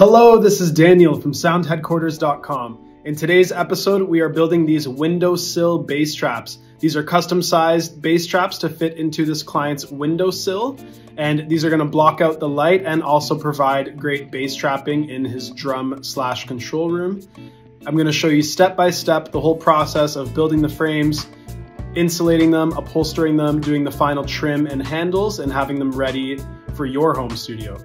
Hello, this is Daniel from soundheadquarters.com. In today's episode, we are building these windowsill bass traps. These are custom sized bass traps to fit into this client's windowsill, and these are gonna block out the light and also provide great bass trapping in his drum slash control room. I'm gonna show you step by step the whole process of building the frames, insulating them, upholstering them, doing the final trim and handles, and having them ready for your home studio.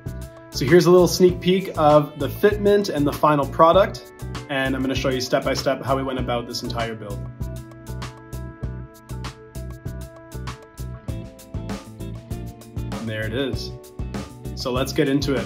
So here's a little sneak peek of the fitment and the final product, and I'm gonna show you step by step how we went about this entire build. And there it is. So let's get into it.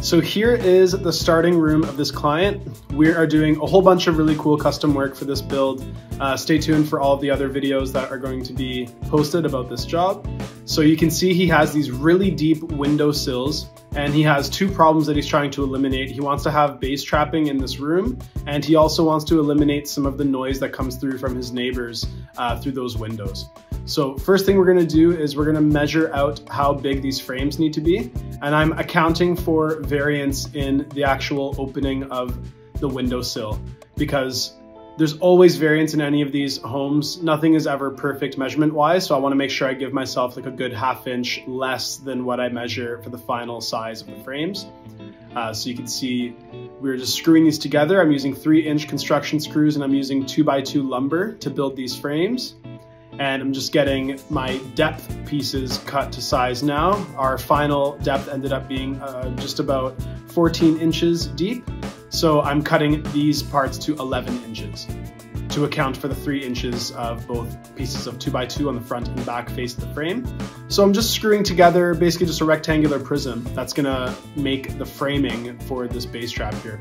So here is the starting room of this client. We are doing a whole bunch of really cool custom work for this build. Uh, stay tuned for all of the other videos that are going to be posted about this job. So you can see he has these really deep window sills and he has two problems that he's trying to eliminate. He wants to have bass trapping in this room and he also wants to eliminate some of the noise that comes through from his neighbors uh, through those windows. So first thing we're gonna do is we're gonna measure out how big these frames need to be. And I'm accounting for variance in the actual opening of the windowsill because there's always variance in any of these homes. Nothing is ever perfect measurement wise. So I wanna make sure I give myself like a good half inch less than what I measure for the final size of the frames. Uh, so you can see we're just screwing these together. I'm using three inch construction screws and I'm using two by two lumber to build these frames and I'm just getting my depth pieces cut to size now. Our final depth ended up being uh, just about 14 inches deep. So I'm cutting these parts to 11 inches to account for the three inches of both pieces of two by two on the front and back face of the frame. So I'm just screwing together basically just a rectangular prism that's gonna make the framing for this bass trap here.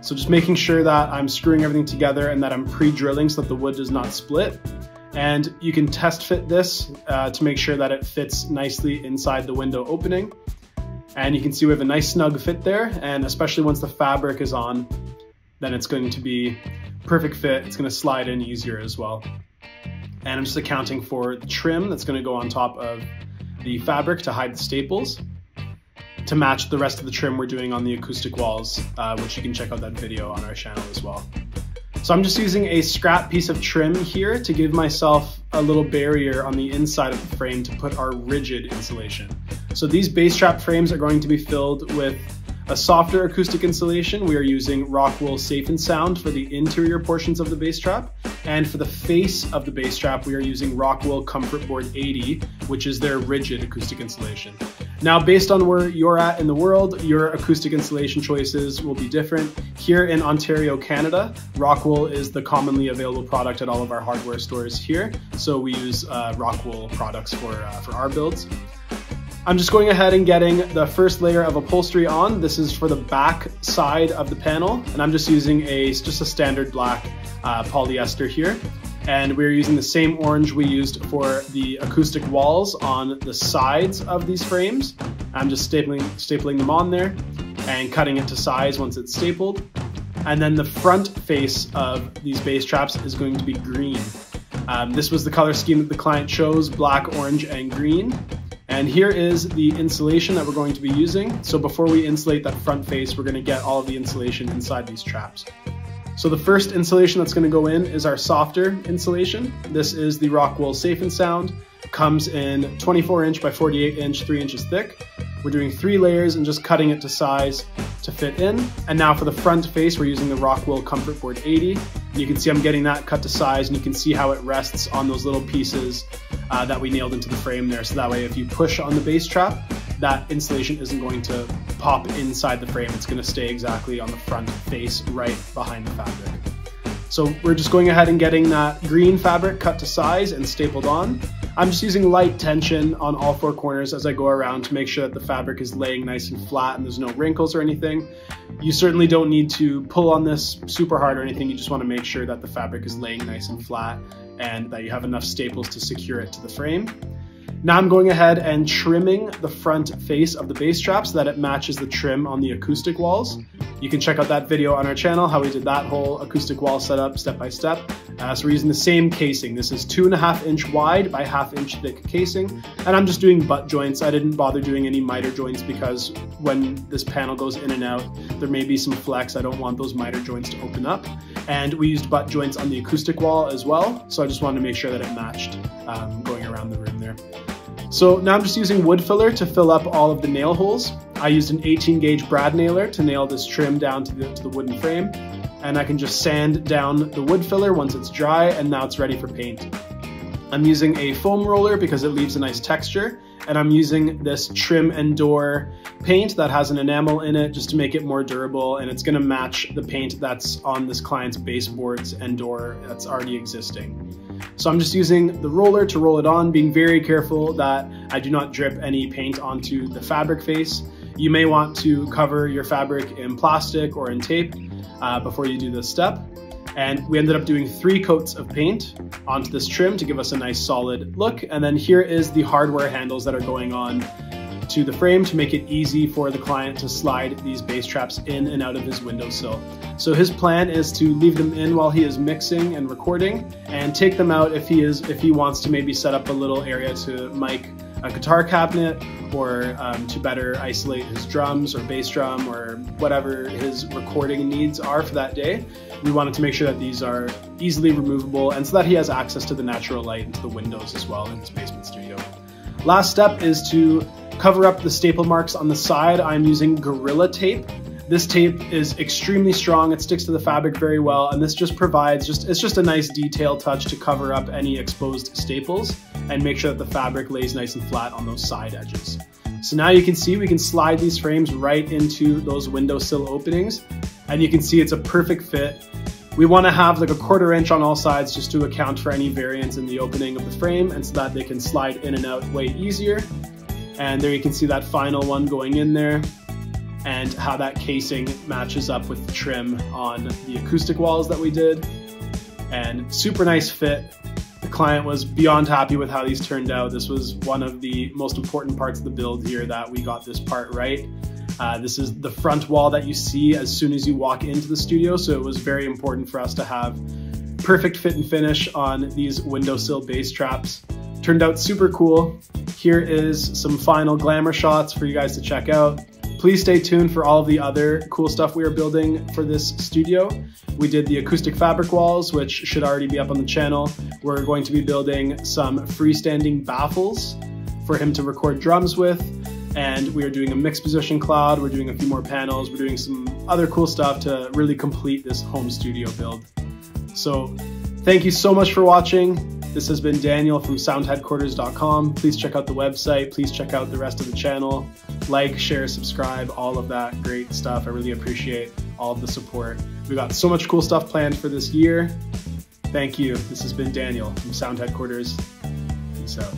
So just making sure that I'm screwing everything together and that I'm pre-drilling so that the wood does not split. And you can test fit this uh, to make sure that it fits nicely inside the window opening. And you can see we have a nice snug fit there. And especially once the fabric is on, then it's going to be perfect fit. It's gonna slide in easier as well. And I'm just accounting for the trim that's gonna go on top of the fabric to hide the staples to match the rest of the trim we're doing on the acoustic walls, uh, which you can check out that video on our channel as well. So I'm just using a scrap piece of trim here to give myself a little barrier on the inside of the frame to put our rigid insulation. So these bass trap frames are going to be filled with a softer acoustic insulation. We are using Rockwool Safe and Sound for the interior portions of the bass trap. And for the face of the bass trap, we are using Rockwool Comfort Board 80, which is their rigid acoustic insulation. Now, based on where you're at in the world, your acoustic insulation choices will be different. Here in Ontario, Canada, Rockwool is the commonly available product at all of our hardware stores here. So we use uh, Rockwool products for, uh, for our builds. I'm just going ahead and getting the first layer of upholstery on. This is for the back side of the panel, and I'm just using a just a standard black uh, polyester here and we're using the same orange we used for the acoustic walls on the sides of these frames. I'm just stapling, stapling them on there and cutting it to size once it's stapled. And then the front face of these bass traps is going to be green. Um, this was the color scheme that the client chose, black, orange, and green. And here is the insulation that we're going to be using. So before we insulate that front face, we're gonna get all of the insulation inside these traps. So the first insulation that's gonna go in is our softer insulation. This is the Rockwool Safe and Sound. Comes in 24 inch by 48 inch, three inches thick. We're doing three layers and just cutting it to size to fit in. And now for the front face, we're using the Rockwool Comfort Board 80. And you can see I'm getting that cut to size and you can see how it rests on those little pieces uh, that we nailed into the frame there. So that way if you push on the bass trap, that insulation isn't going to pop inside the frame. It's gonna stay exactly on the front face right behind the fabric. So we're just going ahead and getting that green fabric cut to size and stapled on. I'm just using light tension on all four corners as I go around to make sure that the fabric is laying nice and flat and there's no wrinkles or anything. You certainly don't need to pull on this super hard or anything. You just wanna make sure that the fabric is laying nice and flat and that you have enough staples to secure it to the frame. Now I'm going ahead and trimming the front face of the bass trap so that it matches the trim on the acoustic walls. You can check out that video on our channel, how we did that whole acoustic wall setup step by step. Uh, so we're using the same casing. This is two and a half inch wide by half inch thick casing. And I'm just doing butt joints. I didn't bother doing any miter joints because when this panel goes in and out, there may be some flex. I don't want those miter joints to open up. And we used butt joints on the acoustic wall as well. So I just wanted to make sure that it matched um, going around the room there. So now I'm just using wood filler to fill up all of the nail holes. I used an 18 gauge brad nailer to nail this trim down to the, to the wooden frame. And I can just sand down the wood filler once it's dry and now it's ready for paint. I'm using a foam roller because it leaves a nice texture and I'm using this trim and door paint that has an enamel in it just to make it more durable and it's gonna match the paint that's on this client's baseboards and door that's already existing. So I'm just using the roller to roll it on, being very careful that I do not drip any paint onto the fabric face. You may want to cover your fabric in plastic or in tape uh, before you do this step. And we ended up doing three coats of paint onto this trim to give us a nice solid look. And then here is the hardware handles that are going on to the frame to make it easy for the client to slide these bass traps in and out of his windowsill. So his plan is to leave them in while he is mixing and recording and take them out if he is if he wants to maybe set up a little area to mic a guitar cabinet or um, to better isolate his drums or bass drum or whatever his recording needs are for that day. We wanted to make sure that these are easily removable and so that he has access to the natural light into the windows as well in his basement studio. Last step is to cover up the staple marks on the side. I'm using Gorilla Tape. This tape is extremely strong, it sticks to the fabric very well, and this just provides, just it's just a nice detail touch to cover up any exposed staples and make sure that the fabric lays nice and flat on those side edges. So now you can see we can slide these frames right into those windowsill openings, and you can see it's a perfect fit. We want to have like a quarter inch on all sides just to account for any variance in the opening of the frame and so that they can slide in and out way easier. And there you can see that final one going in there and how that casing matches up with the trim on the acoustic walls that we did. And super nice fit. The client was beyond happy with how these turned out. This was one of the most important parts of the build here that we got this part right. Uh, this is the front wall that you see as soon as you walk into the studio, so it was very important for us to have perfect fit and finish on these windowsill bass traps. Turned out super cool. Here is some final glamour shots for you guys to check out. Please stay tuned for all of the other cool stuff we are building for this studio. We did the acoustic fabric walls, which should already be up on the channel. We're going to be building some freestanding baffles for him to record drums with. And we are doing a mixed position cloud. We're doing a few more panels. We're doing some other cool stuff to really complete this home studio build. So thank you so much for watching. This has been Daniel from soundheadquarters.com. Please check out the website. Please check out the rest of the channel. Like, share, subscribe, all of that great stuff. I really appreciate all of the support. We got so much cool stuff planned for this year. Thank you. This has been Daniel from Sound Headquarters. Peace out.